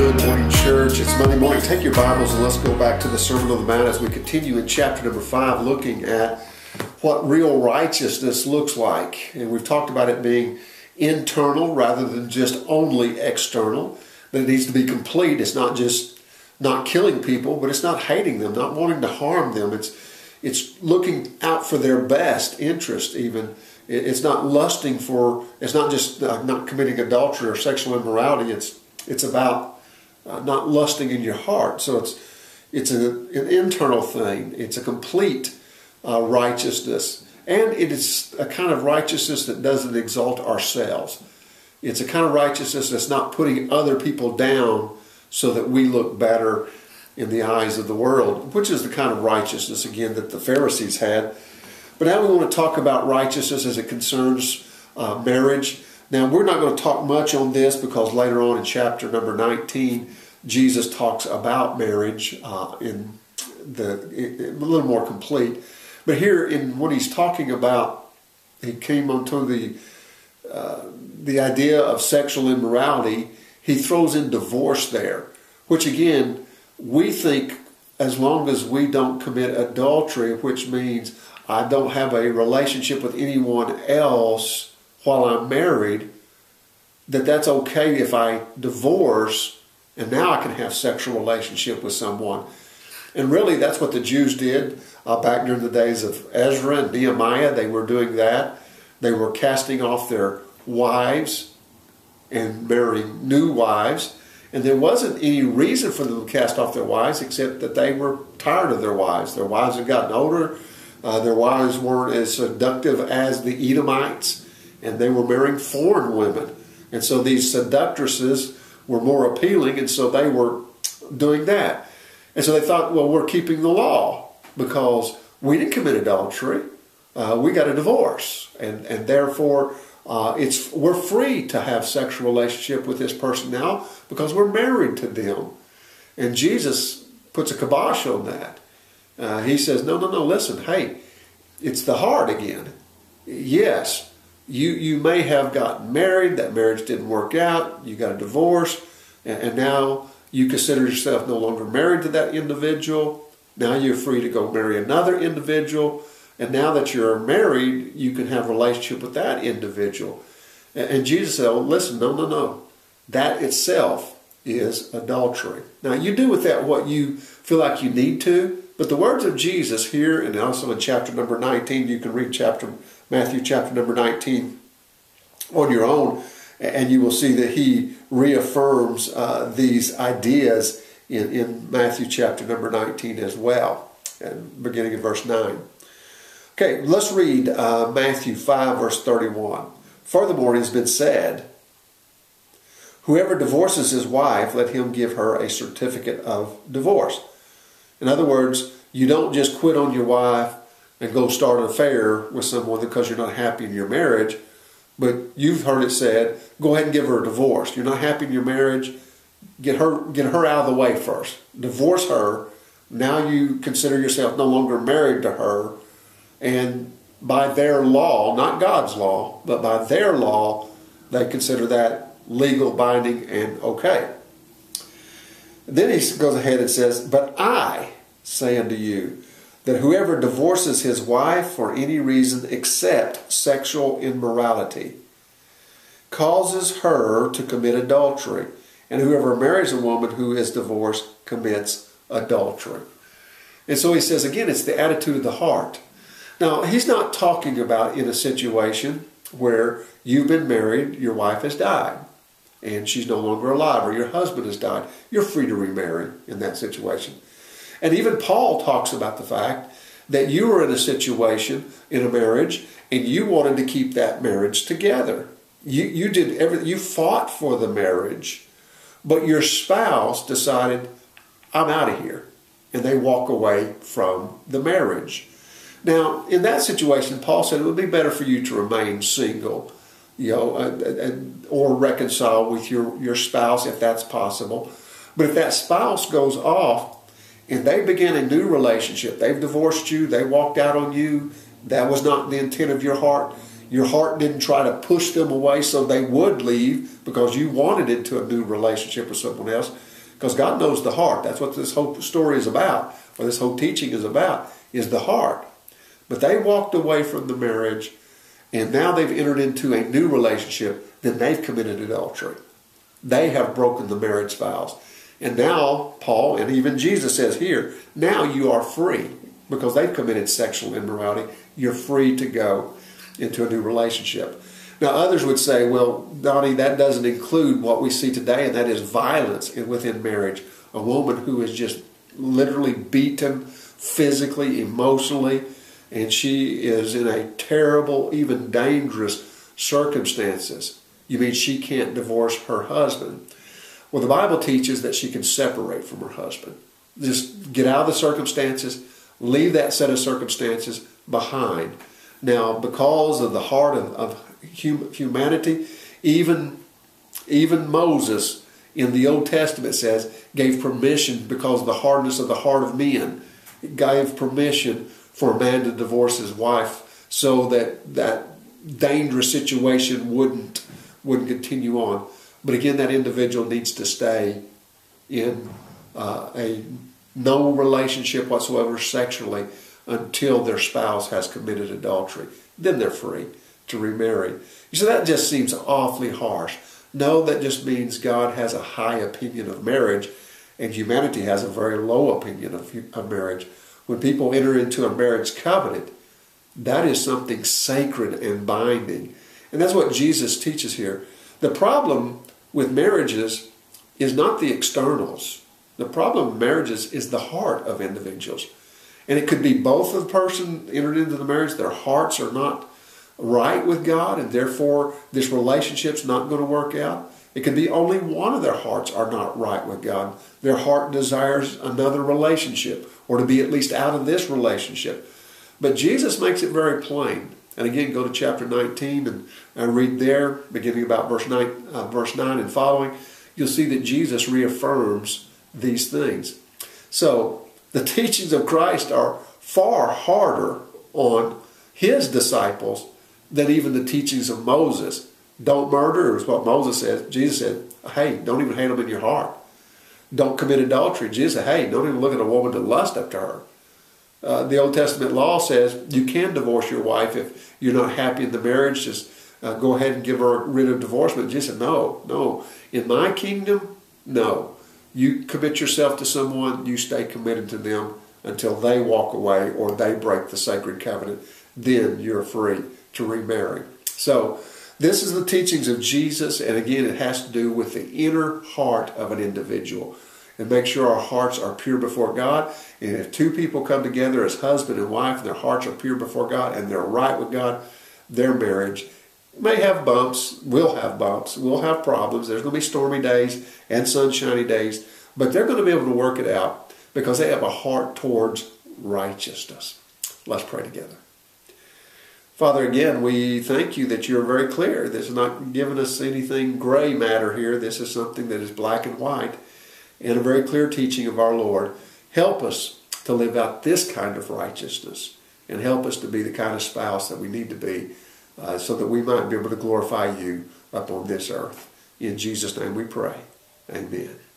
Good morning, church. It's Monday morning. Take your Bibles and let's go back to the Sermon on the Mount as we continue in chapter number five, looking at what real righteousness looks like. And we've talked about it being internal rather than just only external, that it needs to be complete. It's not just not killing people, but it's not hating them, not wanting to harm them. It's it's looking out for their best interest, even it's not lusting for it's not just uh, not committing adultery or sexual immorality it's it's about uh, not lusting in your heart. So it's it's a, an internal thing. It's a complete uh, righteousness, and it is a kind of righteousness that doesn't exalt ourselves. It's a kind of righteousness that's not putting other people down so that we look better in the eyes of the world, which is the kind of righteousness again that the Pharisees had. But now we want to talk about righteousness as it concerns uh, marriage. Now, we're not going to talk much on this because later on in chapter number 19, Jesus talks about marriage uh, in the in, a little more complete. But here, in what he's talking about, he came onto the uh, the idea of sexual immorality. He throws in divorce there, which again we think as long as we don't commit adultery, which means I don't have a relationship with anyone else while I'm married, that that's okay if I divorce and now I can have sexual relationship with someone. And really, that's what the Jews did uh, back during the days of Ezra and Nehemiah. They were doing that. They were casting off their wives and marrying new wives. And there wasn't any reason for them to cast off their wives except that they were tired of their wives. Their wives had gotten older. Uh, their wives weren't as seductive as the Edomites and they were marrying foreign women. And so these seductresses were more appealing, and so they were doing that. And so they thought, well, we're keeping the law because we didn't commit adultery. Uh, we got a divorce, and and therefore uh, it's we're free to have sexual relationship with this person now because we're married to them. And Jesus puts a kibosh on that. Uh, he says, no, no, no. Listen, hey, it's the heart again. Yes, you you may have gotten married, that marriage didn't work out, you got a divorce, and, and now you consider yourself no longer married to that individual. Now you're free to go marry another individual, and now that you're married, you can have a relationship with that individual. And, and Jesus said, well, listen, no, no, no. That itself is adultery. Now you do with that what you feel like you need to, but the words of Jesus here and also in chapter number 19, you can read chapter Matthew chapter number 19 on your own, and you will see that he reaffirms uh, these ideas in, in Matthew chapter number 19 as well, and beginning in verse 9. Okay, let's read uh, Matthew 5, verse 31. Furthermore, it has been said, Whoever divorces his wife, let him give her a certificate of divorce. In other words, you don't just quit on your wife and go start an affair with someone because you're not happy in your marriage. But you've heard it said, go ahead and give her a divorce. You're not happy in your marriage, get her get her out of the way first. Divorce her. Now you consider yourself no longer married to her, and by their law, not God's law, but by their law, they consider that legal, binding, and okay. Then he goes ahead and says, But I say unto you, that whoever divorces his wife for any reason except sexual immorality causes her to commit adultery, and whoever marries a woman who is divorced commits adultery. And so he says again, it's the attitude of the heart. Now, he's not talking about in a situation where you've been married, your wife has died, and she's no longer alive, or your husband has died. You're free to remarry in that situation. And even Paul talks about the fact that you were in a situation in a marriage and you wanted to keep that marriage together. You, you did everything, you fought for the marriage, but your spouse decided, I'm out of here. And they walk away from the marriage. Now, in that situation, Paul said it would be better for you to remain single, you know, and, or reconcile with your, your spouse if that's possible. But if that spouse goes off and they begin a new relationship. They've divorced you, they walked out on you. That was not the intent of your heart. Your heart didn't try to push them away so they would leave because you wanted into a new relationship with someone else. Because God knows the heart. That's what this whole story is about. or this whole teaching is about, is the heart. But they walked away from the marriage and now they've entered into a new relationship, then they've committed adultery. They have broken the marriage vows. And now, Paul and even Jesus says here, now you are free because they've committed sexual immorality. You're free to go into a new relationship. Now, others would say, well, Donny, that doesn't include what we see today, and that is violence within marriage. A woman who is just literally beaten physically, emotionally, and she is in a terrible, even dangerous circumstances. You mean she can't divorce her husband? Well, the Bible teaches that she can separate from her husband. Just get out of the circumstances, leave that set of circumstances behind. Now, because of the heart of, of hum, humanity, even, even Moses in the Old Testament says, gave permission because of the hardness of the heart of men. gave permission for a man to divorce his wife so that that dangerous situation wouldn't wouldn't continue on. But again, that individual needs to stay in uh, a no relationship whatsoever sexually until their spouse has committed adultery. Then they're free to remarry. You see, that just seems awfully harsh. No, that just means God has a high opinion of marriage and humanity has a very low opinion of, of marriage when people enter into a marriage covenant, that is something sacred and binding. And that's what Jesus teaches here. The problem with marriages is not the externals. The problem with marriages is the heart of individuals. And it could be both of the person entered into the marriage, their hearts are not right with God, and therefore this relationship's not going to work out. It could be only one of their hearts are not right with God. Their heart desires another relationship or to be at least out of this relationship. But Jesus makes it very plain. And again, go to chapter 19 and, and read there, beginning about verse 9, uh, verse 9 and following. You'll see that Jesus reaffirms these things. So the teachings of Christ are far harder on his disciples than even the teachings of Moses. Don't murder is what Moses said. Jesus said, hey, don't even hate them in your heart don't commit adultery. Jesus said, hey, don't even look at a woman to lust after her. Uh, the Old Testament law says you can divorce your wife if you're not happy in the marriage. Just uh, go ahead and give her writ of divorcement. Jesus said, no, no. In my kingdom, no. You commit yourself to someone, you stay committed to them until they walk away or they break the sacred covenant. Then you're free to remarry. So, this is the teachings of Jesus, and again, it has to do with the inner heart of an individual. And make sure our hearts are pure before God. And if two people come together as husband and wife, and their hearts are pure before God and they're right with God, their marriage may have bumps, will have bumps, will have problems. There's going to be stormy days and sunshiny days, but they're going to be able to work it out because they have a heart towards righteousness. Let's pray together. Father, again, we thank you that you're very clear. This is not giving us anything gray matter here. This is something that is black and white and a very clear teaching of our Lord. Help us to live out this kind of righteousness and help us to be the kind of spouse that we need to be uh, so that we might be able to glorify you upon this earth. In Jesus' name we pray. Amen.